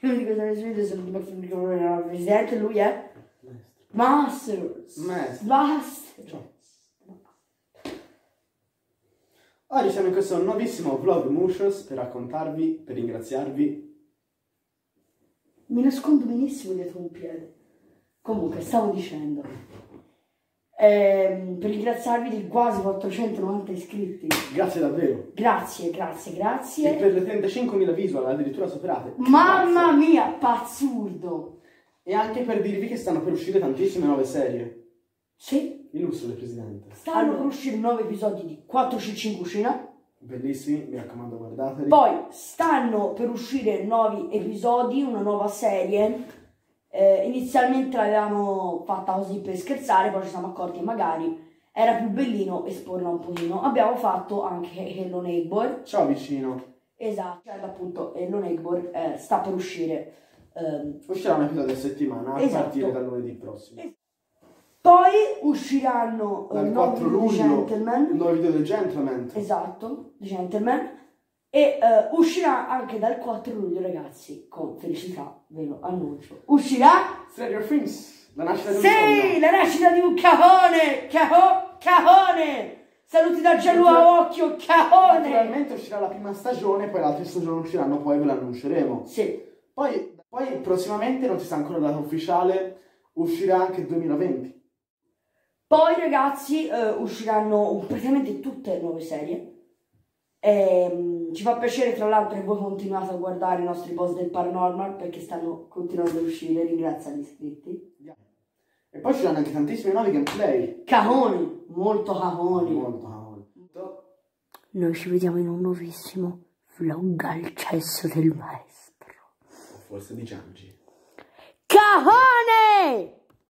Non di questa video sono il presidente, lui è Masters. Maestro. Masters. Ciao. Oggi siamo in questo nuovissimo vlog Mushos per raccontarvi, per ringraziarvi. Mi nascondo benissimo dietro un piede. Comunque, stavo dicendo. Ehm, per ringraziarvi di quasi 490 iscritti. Grazie davvero. Grazie, grazie, E grazie. per le 35.000 visual addirittura superate. Mamma mia, pazzurdo. E anche per dirvi che stanno per uscire tantissime nuove serie. Sì, Illustrale Presidente. stanno per uscire nuovi episodi di 4CC in cucina. Bellissimi, mi raccomando guardateli. Poi stanno per uscire nuovi episodi, una nuova serie. Eh, inizialmente l'avevamo fatta così per scherzare, poi ci siamo accorti che magari era più bellino esporla un pochino. Abbiamo fatto anche Hello Neighbor. Ciao vicino. Esatto, cioè appunto Hello Neighbor eh, sta per uscire. ehm, Uscirà un episodio a settimana a Esatto. partire dal lunedì prossimo. poi usciranno eh, Dal nuovi 4 video di luglio, il nuovo video del Gentleman. Esatto, di Gentleman. E eh, uscirà anche dal 4 luglio, ragazzi, con felicità, ve lo annuncio. Uscirà? Stranger Things, la nascita di un Sì, la nascita di un cahone! Caho, cahone! Saluti da Gianluca a occhio, cahone! Naturalmente uscirà la prima stagione, poi le altre stagioni usciranno, poi ve le annunceremo. Sì, Poi, poi prossimamente, non si sa ancora la data ufficiale, uscirà anche il 2020. poi ragazzi eh, usciranno praticamente tutte le nuove serie. Ehm, ci fa piacere tra l'altro che voi continuate a guardare i nostri post del paranormal perché stanno continuando ad uscire, ringrazio gli iscritti. E poi usciranno anche tantissimi nuovi gameplay. Cahoni, molto cahoni. Molto cavolo. Noi ci vediamo in un nuovissimo vlog al cesso del maestro. O forse di Giangi. Cahoni!